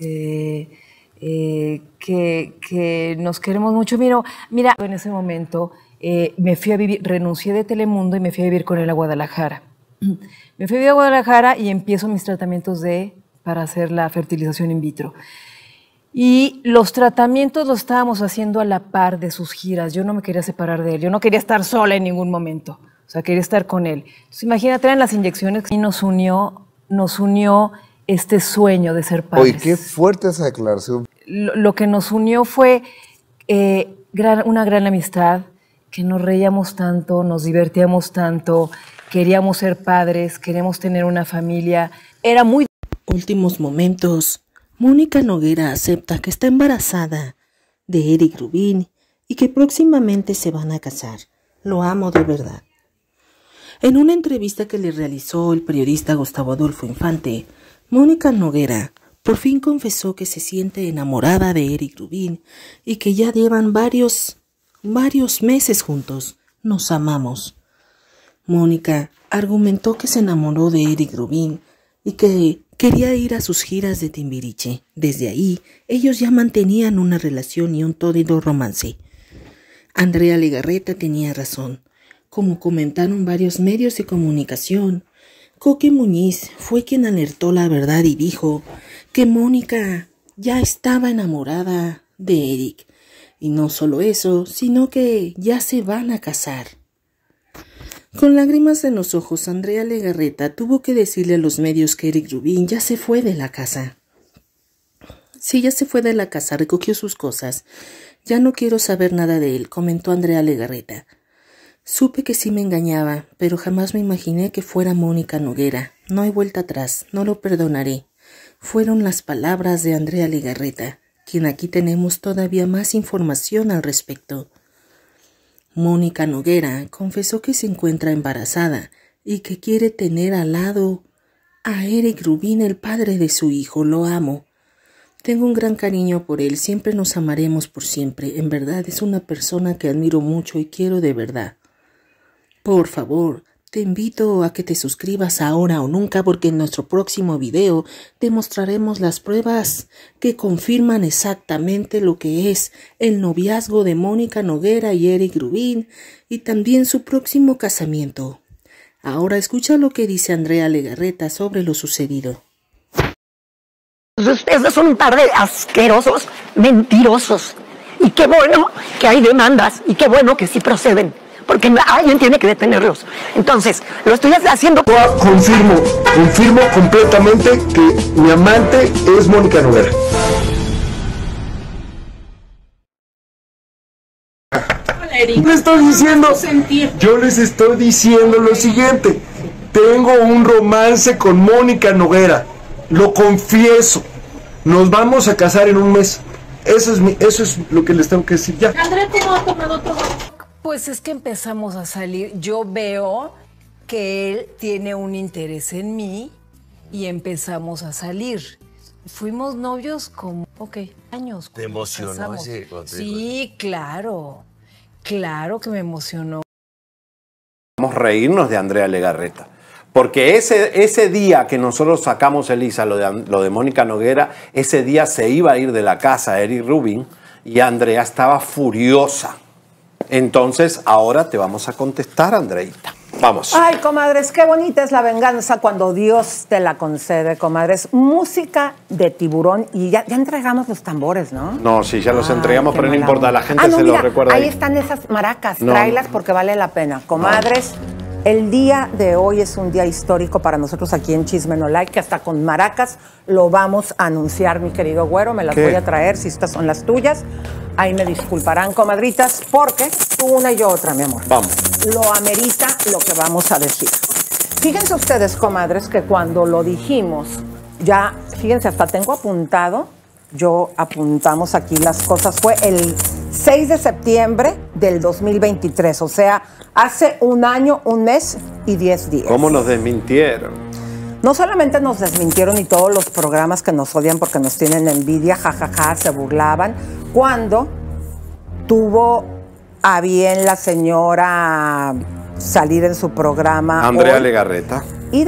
eh, eh, que, que nos queremos mucho. Mira, mira, en ese momento eh, me fui a vivir, renuncié de Telemundo y me fui a vivir con él a Guadalajara. Me fui a vivir a Guadalajara y empiezo mis tratamientos de, para hacer la fertilización in vitro. Y los tratamientos los estábamos haciendo a la par de sus giras. Yo no me quería separar de él. Yo no quería estar sola en ningún momento. O sea, quería estar con él. Entonces, imagínate, eran las inyecciones y nos unió, nos unió este sueño de ser padres. Oye, qué fuerte esa declaración. Lo, lo que nos unió fue eh, gran- una gran amistad, que nos reíamos tanto, nos divertíamos tanto, queríamos ser padres, queríamos tener una familia. Era muy Últimos momentos. Mónica Noguera acepta que está embarazada de Eric Rubin y que próximamente se van a casar. Lo amo de verdad. En una entrevista que le realizó el periodista Gustavo Adolfo Infante, Mónica Noguera por fin confesó que se siente enamorada de Eric Rubin y que ya llevan varios, varios meses juntos. Nos amamos. Mónica argumentó que se enamoró de Eric Rubin y que quería ir a sus giras de Timbiriche. Desde ahí, ellos ya mantenían una relación y un tódido romance. Andrea Legarreta tenía razón. Como comentaron varios medios de comunicación, Coque Muñiz fue quien alertó la verdad y dijo que Mónica ya estaba enamorada de Eric. Y no solo eso, sino que ya se van a casar. Con lágrimas en los ojos, Andrea Legarreta tuvo que decirle a los medios que Eric Rubin ya se fue de la casa. Sí, ya se fue de la casa, recogió sus cosas. Ya no quiero saber nada de él, comentó Andrea Legarreta. Supe que sí me engañaba, pero jamás me imaginé que fuera Mónica Noguera. No hay vuelta atrás, no lo perdonaré. Fueron las palabras de Andrea Legarreta, quien aquí tenemos todavía más información al respecto. Mónica Noguera confesó que se encuentra embarazada y que quiere tener al lado a Eric Rubin, el padre de su hijo. Lo amo. Tengo un gran cariño por él, siempre nos amaremos por siempre. En verdad es una persona que admiro mucho y quiero de verdad. Por favor, te invito a que te suscribas ahora o nunca porque en nuestro próximo video te mostraremos las pruebas que confirman exactamente lo que es el noviazgo de Mónica Noguera y Eric Rubin y también su próximo casamiento. Ahora escucha lo que dice Andrea Legarreta sobre lo sucedido. Ustedes son un par de asquerosos, mentirosos. Y qué bueno que hay demandas y qué bueno que sí proceden. Porque alguien tiene que detenerlos. Entonces, lo estoy haciendo. Confirmo, confirmo completamente que mi amante es Mónica Noguera. Le estoy diciendo, yo les estoy diciendo lo siguiente. Tengo un romance con Mónica Noguera. Lo confieso. Nos vamos a casar en un mes. Eso es, mi, eso es lo que les tengo que decir ya. Pues es que empezamos a salir. Yo veo que él tiene un interés en mí y empezamos a salir. Fuimos novios como, ok, años. ¿Te emocionó ese? Sí, claro. Claro que me emocionó. Vamos a reírnos de Andrea Legarreta. Porque ese, ese día que nosotros sacamos, Elisa, lo de, lo de Mónica Noguera, ese día se iba a ir de la casa Eric Rubin y Andrea estaba furiosa. Entonces, ahora te vamos a contestar, Andreita. Vamos. Ay, comadres, qué bonita es la venganza cuando Dios te la concede, comadres. Música de tiburón y ya, ya entregamos los tambores, ¿no? No, sí, ya los Ay, entregamos, pero no importa, la gente Ah, no, se mira, lo recuerda. Ahí ahí. están esas maracas, No, tráelas porque vale la pena. Comadres, el día de hoy es un día histórico para nosotros aquí en Chisme No Like, que hasta con maracas lo vamos a anunciar, mi querido güero. Me las ¿Qué? voy a traer si estas son las tuyas. Ahí me disculparán, comadritas, porque tú una y yo otra, mi amor Vamos. lo amerita lo que vamos a decir. Fíjense ustedes, comadres, que cuando lo dijimos, ya, fíjense, hasta tengo apuntado, yo apuntamos aquí las cosas, fue el 6 de septiembre del 2023, o sea, hace un año, un mes y 10 días. ¿Cómo nos desmintieron? No solamente nos desmintieron y todos los programas que nos odian porque nos tienen envidia, jajaja, se burlaban, cuando tuvo a bien la señora salir en su programa Andrea hoy Legarreta. y